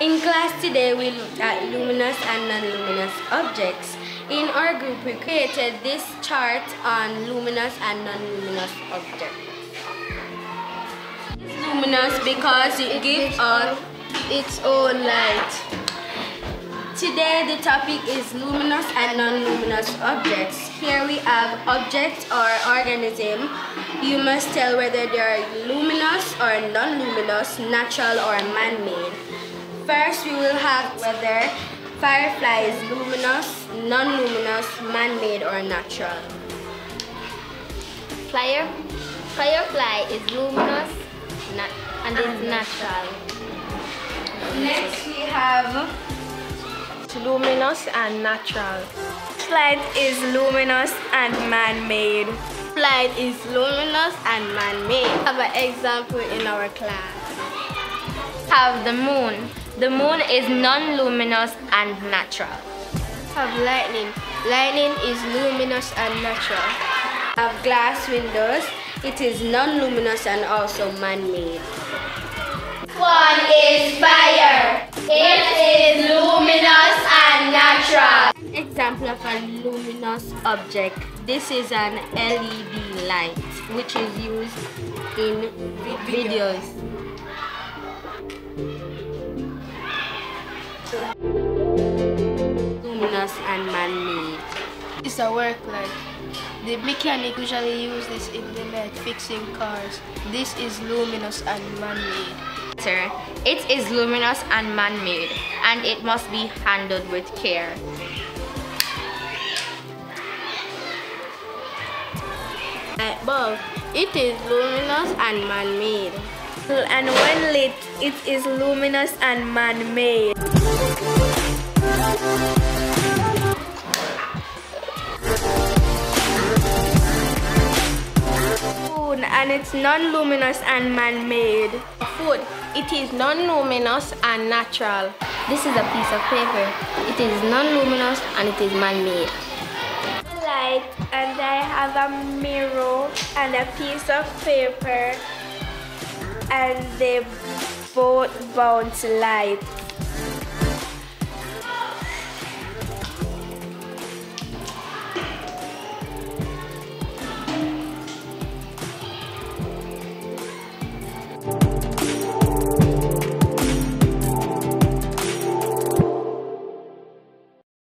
In class today, we looked at luminous and non-luminous objects. In our group, we created this chart on luminous and non-luminous objects. It's luminous because it gives off its own light. Today, the topic is luminous and non-luminous objects. Here we have objects or organism. You must tell whether they are luminous or non-luminous, natural or man-made. First, we will have whether firefly is luminous, non-luminous, man-made or natural. Fire, firefly is luminous and is ah. natural. Next, we have luminous and natural. Flight is luminous and man-made. flight is luminous and man-made. Have an example in our class. Have the moon. The moon is non-luminous and natural. Have lightning. Lightning is luminous and natural. Have glass windows. It is non-luminous and also man-made. One is fire. A luminous object. This is an LED light which is used in videos. Luminous and man-made. It's a work light. The mechanic usually use this in the night fixing cars. This is luminous and man-made. Sir, It is luminous and man-made, and it must be handled with care. Light bulb. It is luminous and man-made. And when lit, it is luminous and man-made. Food and it's non-luminous and man-made. Food, it is non-luminous and natural. This is a piece of paper. It is non-luminous and it is man-made. Light and I have a mirror and a piece of paper and they both bounce light.